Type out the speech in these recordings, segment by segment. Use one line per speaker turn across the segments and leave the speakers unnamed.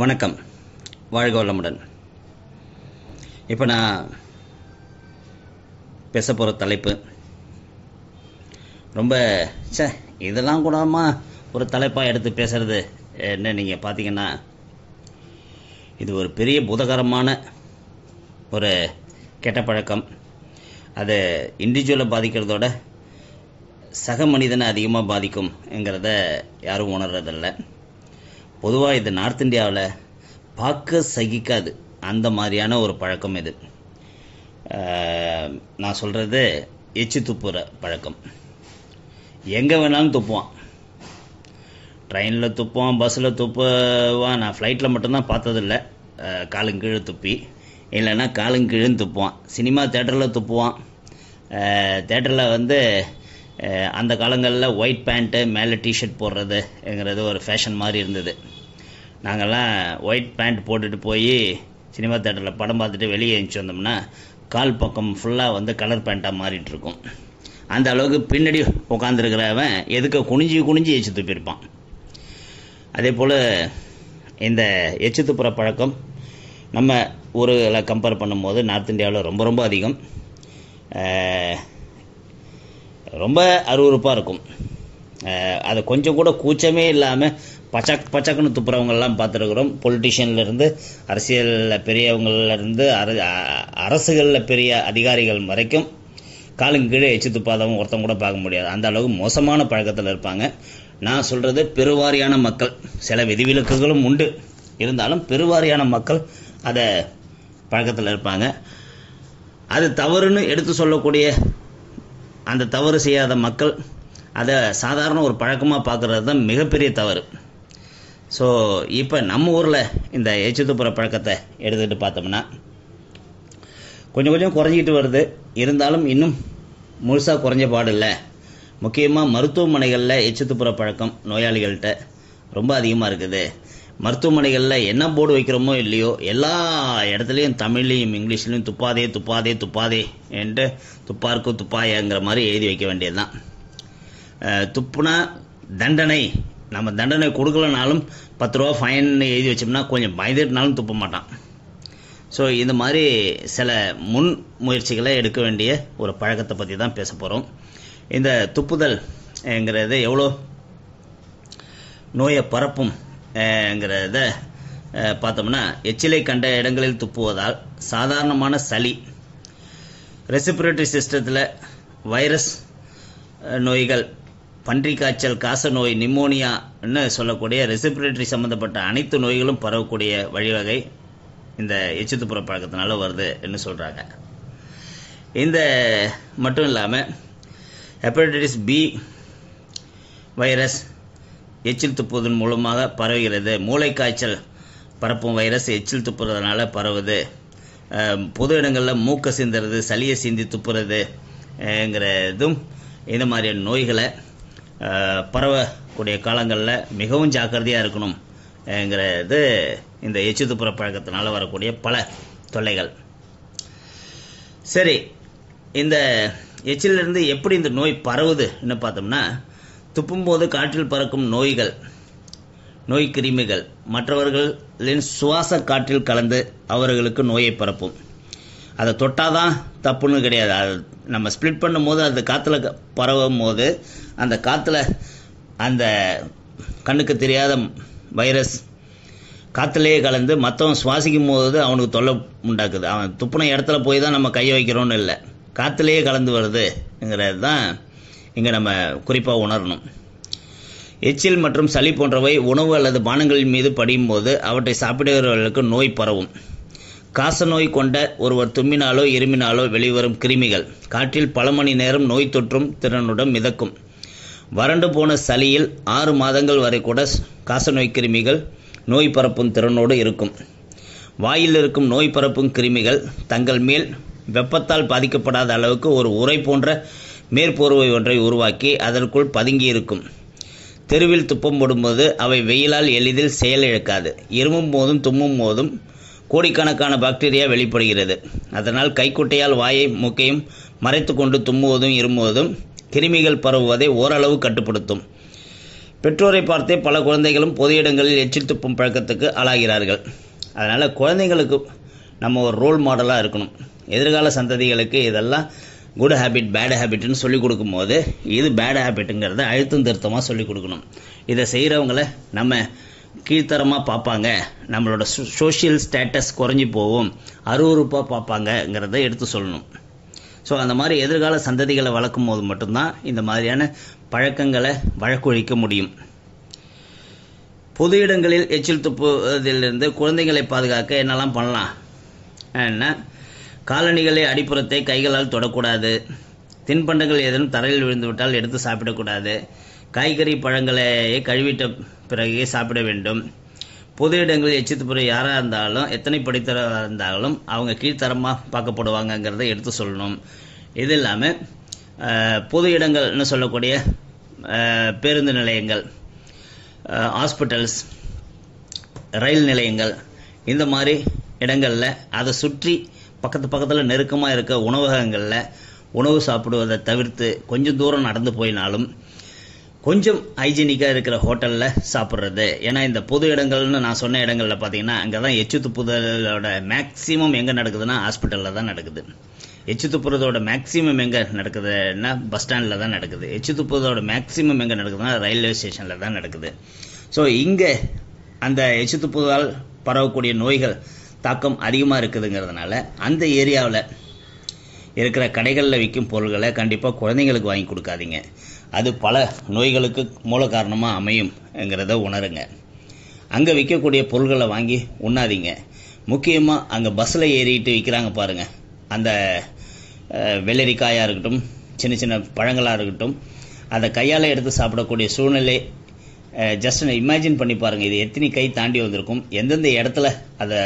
வணக்கம். வாழ்க வளமுடன். இப்போ நான் பேச போகிற தலைப்பு ரொம்ப சே இதெல்லாம் கூடமா ஒரு தலைப்பாக எடுத்து பேசுறது என்ன நீங்கள் பார்த்தீங்கன்னா இது ஒரு பெரிய புதகரமான ஒரு கெட்ட பழக்கம். அது இண்டிவிஜுவலை பாதிக்கிறதோட சக மனிதனை அதிகமாக பாதிக்கும்ங்கிறத யாரும் உணர்றதில்லை. பொதுவாக இது நார்த் இந்தியாவில் பார்க்க சகிக்காது. அந்த மாதிரியான ஒரு பழக்கம் இது. நான் சொல்கிறது எச்சு துப்புற பழக்கம். எங்கே வேணாலும் துப்புவான். ட்ரெயினில் துப்புவான் பஸ்ஸில் துப்புவான். நான் ஃப்ளைட்டில் மட்டும்தான் பார்த்ததில்ல. அஹ், காலுங்கீழே துப்பி. இல்லைன்னா காலுங்கீழுன்னு துப்புவான். சினிமா தேட்டரில் துப்புவான். தேட்டரில் வந்து அந்த காலங்களில் ஒயிட் பேண்ட்டு மேலே டிஷர்ட் போடுறதுங்கிறது ஒரு ஃபேஷன் மாதிரி இருந்தது. நாங்கள்லாம் ஒயிட் பேண்ட் போட்டுட்டு போய் சினிமா தேட்டரில் படம் பார்த்துட்டு வெளியே எழுந்துச்சு வந்தோம்னா கால் பக்கம் ஃபுல்லாக வந்து கலர் பேண்ட்டாக மாறிட்டுருக்கும் அந்த அளவுக்கு பின்னாடி உட்காந்துருக்கிறவன் எதுக்க குனிஞ்சி குனிஞ்சி எச்சு துப்பியிருப்பான் அதே போல் இந்த எச்சு துப்புற பழக்கம் நம்ம ஊர்களை கம்பேர் பண்ணும்போது நார்த் இந்தியாவில் ரொம்ப ரொம்ப அதிகம். ரொம்ப அருவருப்பாக இருக்கும். அதை அது கொஞ்சம் கூட கூச்சமே இல்லாமல் பச்சக் பச்சக்குன்னு துப்புறவங்கள்லாம் பார்த்துருக்குறோம். பொலிட்டிஷியன்லேருந்து அரசியலில் பெரியவங்கள்லேருந்து அர அரசுகளில் பெரிய அதிகாரிகள் வரைக்கும் காலுக்கு கீழே எச்சு துப்பாதவங்க ஒருத்தன் கூட பார்க்க முடியாது. அந்த அளவுக்கு மோசமான பழக்கத்தில் இருப்பாங்க. நான் சொல்கிறது பெருவாரியான மக்கள். சில விதிவிலக்குகளும் உண்டு. இருந்தாலும் பெருவாரியான மக்கள் அதை பழக்கத்தில் இருப்பாங்க. அது தவறுன்னு எடுத்து சொல்லக்கூடிய அந்த தவறு செய்யாத மக்கள் அதை சாதாரண ஒரு பழக்கமாக பார்க்குறது தான் மிகப்பெரிய தவறு. ஸோ இப்போ நம்ம ஊரில் இந்த எச்சத்துப்புற பழக்கத்தை எடுத்துக்கிட்டு பார்த்தோம்னா கொஞ்சம் கொஞ்சம் குறைஞ்சிக்கிட்டு வருது. இருந்தாலும் இன்னும் முழுசாக குறைஞ்ச பாடு இல்லை. முக்கியமாக மருத்துவமனைகளில் எச்சத்துப்புற பழக்கம் நோயாளிகள்கிட்ட ரொம்ப அதிகமாக இருக்குது. மருத்துவமனைகளில் என்ன போர்டு வைக்கிறோமோ இல்லையோ எல்லா இடத்துலையும் தமிழ்லையும் இங்கிலீஷ்லையும் துப்பாதே துப்பாதே துப்பாதே என்று துப்பாருக்கு துப்பாயங்கிற மாதிரி எழுதி வைக்க வேண்டியதுதான். தான் துப்புனா தண்டனை. நம்ம தண்டனை கொடுக்கலனாலும் பத்து ரூபா ஃபைன் எழுதி வச்சோம்னா கொஞ்சம் பயந்துட்டுனாலும் துப்ப மாட்டான். ஸோ இந்த மாதிரி சில முன் முயற்சிகளை எடுக்க வேண்டிய ஒரு பழக்கத்தை பற்றி தான் பேச போகிறோம் இந்த துப்புதல்ங்கிறது எவ்வளோ? நோயை பரப்பும் ங்கிறத பார்த்தோம்னா எச்சிலை கண்ட இடங்களில் துப்புவதால் சாதாரணமான சளி ரெசிபிரேட்டரி சிஸ்டத்தில் வைரஸ் நோய்கள் பன்றி காய்ச்சல் காச நோய் நிமோனியான்னு சொல்லக்கூடிய ரெசிபிரேட்டரி சம்மந்தப்பட்ட அனைத்து நோய்களும் பரவக்கூடிய வழிவகை இந்த எச்சு துப்புற பழக்கத்தினால வருதுன்னு சொல்கிறாங்க இந்த மட்டும் இல்லாமல் ஹெப்படைட்டிஸ் பி வைரஸ் எச்சில் துப்புவதன் மூலமாக பரவுகிறது. மூளை காய்ச்சல் பரப்பும் வைரஸ் எச்சில் துப்புறதுனால பரவுது. பொது இடங்களில் மூக்க சிந்துறது சளியை சிந்தி துப்புறதுங்கிறதும் இந்த மாதிரியான நோய்களை பரவக்கூடிய காலங்களில் மிகவும் ஜாக்கிரதையாக இருக்கணும்ங்கிறது இந்த எச்சு துப்புற பழக்கத்தினால் வரக்கூடிய பல தொல்லைகள். சரி இந்த எச்சிலிருந்து எப்படி இந்த நோய் பரவுதுன்னு பார்த்தோம்னா துப்பும்போது காற்றில் பறக்கும் நோய்கள் நோய் கிருமிகள். மற்றவர்களின் சுவாச காற்றில் கலந்து அவர்களுக்கு நோயை பரப்பும். அதை தொட்டாதான் தப்புன்னு கிடையாது. அது நம்ம ஸ்ப்ளிட் பண்ணும்போது அது காற்றுல பரவும் போது அந்த காற்றுல அந்த கண்ணுக்கு தெரியாத வைரஸ் காற்றுலேயே கலந்து மற்றவன் சுவாசிக்கும் போது அவனுக்கு தொல்லை உண்டாக்குது. அவன் துப்புன இடத்துல போய் தான் நம்ம கையை வைக்கிறோன்னு இல்லை. காற்றுலேயே கலந்து வருதுங்கிறது தான் இங்கே நம்ம குறிப்பாக உணரணும். எச்சில் மற்றும் சளி போன்றவை உணவு அல்லது பானங்களின் மீது படியும் போது அவற்றை சாப்பிடுகிறவர்களுக்கு நோய் பரவும். காசநோய் கொண்ட ஒருவர் தும்மினாலோ இருமினாலோ வெளிவரும் கிருமிகள். காற்றில் பல மணி நேரம் நோய் தொற்றும் திறனுடன் மிதக்கும். வறண்டு போன சளியில் ஆறு மாதங்கள் வரை கூட காசநோய் கிருமிகள் நோய் பரப்பும் திறனோடு இருக்கும். வாயில் இருக்கும் நோய் பரப்பும் கிருமிகள் தங்கள் மேல் வெப்பத்தால் பாதிக்கப்படாத அளவுக்கு ஒரு உரை போன்ற மேற்போர்வை ஒன்றை உருவாக்கி அதற்குள் பதுங்கி இருக்கும் தெருவில் துப்பம் போடும்போது அவை வெயிலால் எளிதில் செயலிழக்காது இருமும் போதும் தும்மும் போதும் கோடிக்கணக்கான பாக்டீரியா வெளிப்படுகிறது. அதனால் கைக்குட்டையால் வாயை மூக்கையும் மறைத்து கொண்டு தும்முவதும் இருமுவதும் கிருமிகள் பரவுவதை ஓரளவு கட்டுப்படுத்தும். பெற்றோரை பார்த்தே பல குழந்தைகளும் பொது இடங்களில் எச்சில் துப்பும் பழக்கத்துக்கு ஆளாகிறார்கள். அதனால் குழந்தைங்களுக்கு நம்ம ஒரு ரோல் மாடலாக இருக்கணும். எதிர்கால சந்ததிகளுக்கு இதெல்லாம் குட் ஹேபிட் பேட் ஹேபிட்னு சொல்லிக் கொடுக்கும்போது இது பேட் ஹேபிட்டுங்கிறத அழுத்தம் திருத்தமாக சொல்லிக் கொடுக்கணும். இதை செய்கிறவங்கள நம்ம கீழ்த்தரமாக பார்ப்பாங்க. நம்மளோட சோஷியல் ஸ்டேட்டஸ் குறைஞ்சி போகும். அருவறுப்பாக பார்ப்பாங்கங்கிறத எடுத்து சொல்லணும். ஸோ அந்த மாதிரி எதிர்கால சந்ததிகளை வளர்க்கும் போது மட்டும்தான் இந்த மாதிரியான பழக்கங்களை வழக்கொழிக்க முடியும். பொது இடங்களில் எச்சில் துப்புவதிலிருந்து குழந்தைகளை பாதுகாக்க என்னெல்லாம் பண்ணலாம்? என்ன? காலணிகளை அடிப்புறத்தை கைகளால் தொடக்கூடாது. தின்பண்டங்கள் ஏதேனும் தரையில் விழுந்துவிட்டால் எடுத்து சாப்பிடக்கூடாது. காய்கறி பழங்களையே கழுவிட்ட பிறகே சாப்பிட வேண்டும். பொது இடங்களில் எச்சில் யாராக இருந்தாலும் எத்தனை படித்தராக இருந்தாலும் அவங்க கீழ்த்தரமாக பார்க்கப்படுவாங்கங்கிறத எடுத்து சொல்லணும். இது இல்லாமல் பொது இடங்கள்னு சொல்லக்கூடிய பேருந்து நிலையங்கள் ஹாஸ்பிட்டல்ஸ் ரயில் நிலையங்கள் இந்த மாதிரி இடங்களில் அதை சுற்றி பக்கத்து பக்கத்தில் நெருக்கமாக இருக்க உணவகங்களில் உணவு சாப்பிடுவதை தவிர்த்து கொஞ்சம் தூரம் நடந்து போயினாலும் கொஞ்சம் ஹைஜீனிக்காக இருக்கிற ஹோட்டலில் சாப்பிட்றது. ஏன்னா இந்த பொது இடங்கள்னு நான் சொன்ன இடங்களில் பார்த்தீங்கன்னா அங்கே தான் எச்சு துப்புதலோட மேக்ஸிமம் எங்கே நடக்குதுன்னா ஹாஸ்பிட்டலில் தான் நடக்குது. எச்சு துப்புறதோட மேக்ஸிமம் எங்கே நடக்குதுன்னா பஸ் ஸ்டாண்டில் தான் நடக்குது. எச்சு துப்புறதோட மேக்ஸிமம் எங்கே நடக்குதுன்னா ரயில்வே ஸ்டேஷனில் தான் நடக்குது. ஸோ இங்கே அந்த எச்சு துப்புதால் பரவக்கூடிய நோய்கள் தாக்கம் அதிகமாக இருக்குதுங்கிறதுனால அந்த ஏரியாவில் இருக்கிற கடைகளில் விற்கும் பொருள்களை கண்டிப்பாக குழந்தைங்களுக்கு வாங்கி கொடுக்காதீங்க. அது பல நோய்களுக்கு மூல காரணமாக அமையும்ங்கிறத உணருங்க. அங்கே விற்கக்கூடிய பொருள்களை வாங்கி உண்ணாதீங்க. முக்கியமாக அங்கே பஸ்ஸில் ஏறிட்டு விற்கிறாங்க பாருங்கள் அந்த வெள்ளரிக்காயாக இருக்கட்டும் சின்ன சின்ன பழங்களாக இருக்கட்டும் அதை கையால் எடுத்து சாப்பிடக்கூடிய சூழ்நிலை ஜஸ்ட் இமேஜின் பண்ணி பாருங்கள் இது எத்தனை கை தாண்டி வந்திருக்கும். எந்தெந்த இடத்துல அதை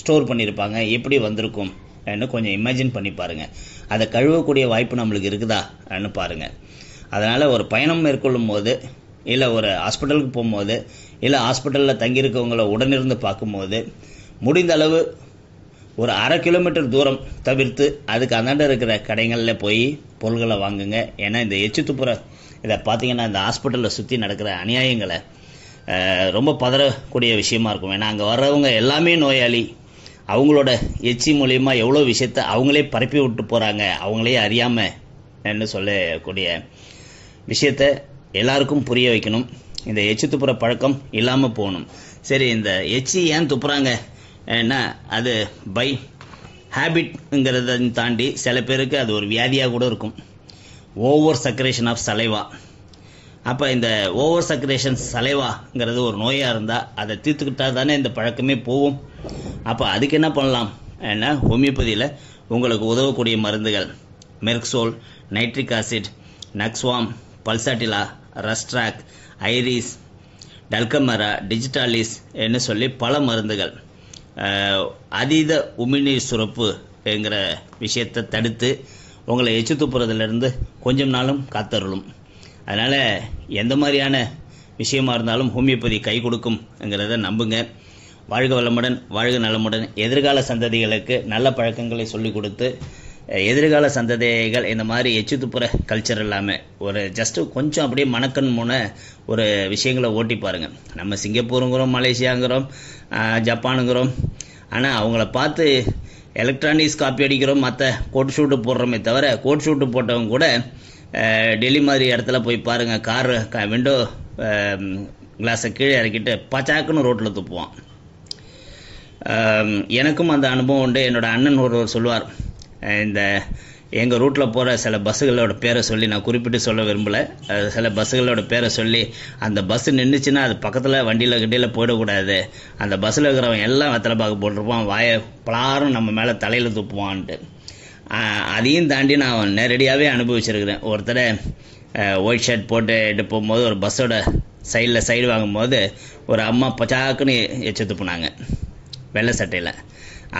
ஸ்டோர் பண்ணியிருப்பாங்க எப்படி வந்திருக்கும் கொஞ்சம் இமேஜின் பண்ணி பாருங்கள் அதை கழுவக்கூடிய வாய்ப்பு நம்மளுக்கு இருக்குதான்னு பாருங்கள் அதனால் ஒரு பயணம் மேற்கொள்ளும் போது இல்லை ஒரு ஹாஸ்பிட்டலுக்கு போகும்போது இல்லை ஹாஸ்பிட்டலில் தங்கியிருக்கவங்கள உடனிருந்து பார்க்கும்போது முடிந்த அளவு ஒரு அரை கிலோமீட்டர் தூரம் தவிர்த்து அதுக்கு அந்தாண்ட இருக்கிற கடைகளில் போய் பொருள்களை வாங்குங்க. ஏன்னா இந்த எச்சு துப்புற இதை பார்த்தீங்கன்னா இந்த ஹாஸ்பிட்டலில் சுற்றி நடக்கிற அநியாயங்களை ரொம்ப பதறக்கூடிய விஷயமா இருக்கும். ஏன்னா அங்கே வர்றவங்க எல்லாமே நோயாளி. அவங்களோட எச்சி மூலயமா எவ்வளோ விஷயத்த அவங்களே பரப்பி விட்டு போகிறாங்க அவங்களே அறியாமல் என்ன சொல்லக்கூடிய விஷயத்த எல்லாருக்கும் புரிய வைக்கணும். இந்த எச்சி துப்புற பழக்கம் இல்லாமல் போகணும். சரி இந்த எச்சி ஏன் துப்புறாங்க? ஏன்னா அது பை ஹேபிட்ங்கிறத தாண்டி சில பேருக்கு அது ஒரு வியாதியாக கூட இருக்கும். ஓவர் சக்கரேஷன் ஆஃப் சலைவா அப்போ இந்த ஓவர் சக்ரேஷன் சலைவாங்கிறது ஒரு நோயாக இருந்தால் அதை தீர்த்துக்கிட்டா தானே இந்த பழக்கமே போகும். அப்போ அதுக்கு என்ன பண்ணலாம்? ஏன்னா ஹோமியோபதியில் உங்களுக்கு உதவக்கூடிய மருந்துகள். Merc sol nitric acid nux vom pulsatilla rhus tox iris dulcamara digitalis என்று சொல்லி பல மருந்துகள். அதீத உமிழ்நீர் சுரப்புங்கிற விஷயத்தை தடுத்து உங்களை எச்சு துப்புறதுலேருந்து கொஞ்சம் நாளும் காத்தருளும். அதனால் எந்த மாதிரியான விஷயமா இருந்தாலும் ஹோமியோபதி கை கொடுக்கும்ங்கிறத நம்புங்க. வாழ்க வளமுடன் வாழ்க நலமுடன். எதிர்கால சந்ததிகளுக்கு நல்ல பழக்கங்களை சொல்லிக் கொடுத்து எதிர்கால சந்ததிகள் இந்த மாதிரி எச்சு துப்புற கல்ச்சர் இல்லாமல் ஒரு ஜஸ்ட்டு கொஞ்சம் அப்படியே மணக்கண் மூண ஒரு விஷயங்களை ஓட்டி பாருங்கள் நம்ம சிங்கப்பூருங்கிறோம் மலேசியாங்கிறோம் ஜப்பானுங்கிறோம். ஆனால் அவங்கள பார்த்து எலக்ட்ரானிக்ஸ் காப்பி அடிக்கிறோம் மற்ற கோட் ஷூட்டு போடுறோமே தவிர கோட் ஷூட்டு போட்டவங்க கூட டெல்லி மாதிரி இடத்துல போய் பாருங்கள் கார் விண்டோ கிளாஸை கீழே இறக்கிட்டு பச்சாக்குன்னு ரோட்டில் துப்புவான். எனக்கும் அந்த அனுபவம் உண்டு. என்னோடய அண்ணன் ஒருவர் சொல்லுவார் இந்த எங்கள் ரூட்டில் போகிற சில பஸ்ஸுகளோட பேரை சொல்லி நான் குறிப்பிட்டு சொல்ல விரும்பலை. சில பஸ்ஸுகளோட பேரை சொல்லி அந்த பஸ்ஸு நின்றுச்சுன்னா அது பக்கத்தில் வண்டியில் கிட்டியில் போயிடக்கூடாது. அந்த பஸ்ஸில் இருக்கிறவன் எல்லாம் வெத்தலை பார்க்க போட்டிருப்பான் வாயை பலாரும் நம்ம மேலே தலையில் துப்புவான்ட்டு. அதையும் தாண்டி நான் நேரடியாகவே அனுபவிச்சிருக்கிறேன். ஒருத்தரை ஒயிட் ஷர்ட் போட்டு போகும்போது ஒரு பஸ்ஸோட சைடில் சைடு வாங்கும்போது ஒரு அம்மா பச்சாக்குன்னு எச்சு துப்புனாங்க வெள்ளை சட்டையில்.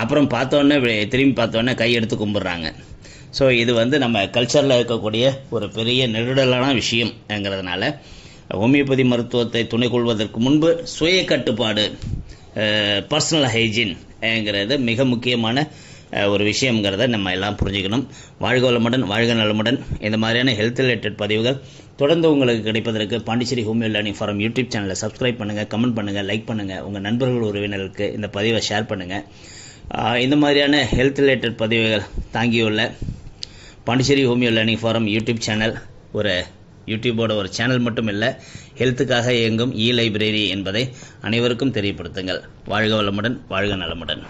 அப்புறம் பார்த்தோன்னே திரும்பி பார்த்தோன்னே கை எடுத்து கும்பிட்றாங்க. ஸோ இது வந்து நம்ம கல்ச்சரில் இருக்கக்கூடிய ஒரு பெரிய நெருடலான விஷயம்ங்கிறதுனால ஹோமியோபதி மருத்துவத்தை துணை கொள்வதற்கு முன்பு சுய கட்டுப்பாடு பர்சனல் ஹைஜீன்ங்கிறது மிக முக்கியமான ஒரு விஷயங்கிறத நம்ம எல்லாம் புரிஞ்சுக்கணும். வாழ்க வளமுடன் வாழ்க நலமுடன். இந்த மாதிரியான ஹெல்த் ரிலேட்டட் பதிவுகள் தொடர்ந்து உங்களுக்கு கிடைப்பதற்கு Pondicherry homeo learning forum YouTube சேனலை சப்ஸ்கிரைப் பண்ணுங்கள் கமெண்ட் பண்ணுங்கள் லைக் பண்ணுங்கள் உங்கள் நண்பர்கள் உறவினர்களுக்கு இந்த பதிவை ஷேர் பண்ணுங்கள் இந்த மாதிரியான ஹெல்த் ரிலேட்டட் பதிவுகள் தாங்கியுள்ள Pondicherry homeo learning forum YouTube channel ஒரு யூடியூபோட ஒரு சேனல் மட்டும் இல்லை ஹெல்த்துக்காக இயங்கும் இ லைப்ரரி என்பதை அனைவருக்கும் தெரியப்படுத்துங்கள். வாழ்க வளமுடன் வாழ்க நலமுடன்.